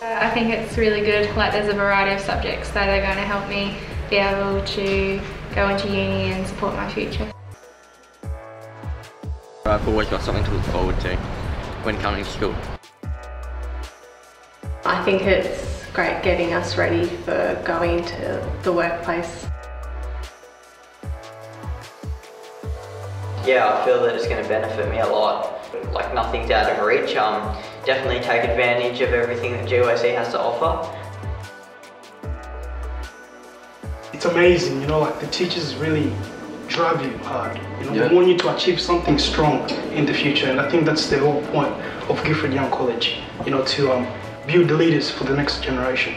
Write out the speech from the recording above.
Uh, I think it's really good, like there's a variety of subjects that are going to help me be able to go into uni and support my future. I've always got something to look forward to when coming to school. I think it's great getting us ready for going to the workplace. Yeah, I feel that it's going to benefit me a lot. Like nothing's out of reach. Um, definitely take advantage of everything that GYC has to offer. It's amazing, you know, like the teachers really drive you hard. You know, Yeah. they want you to achieve something strong in the future, and I think that's the whole point of Guilford Young College. You know, to um, build the leaders for the next generation.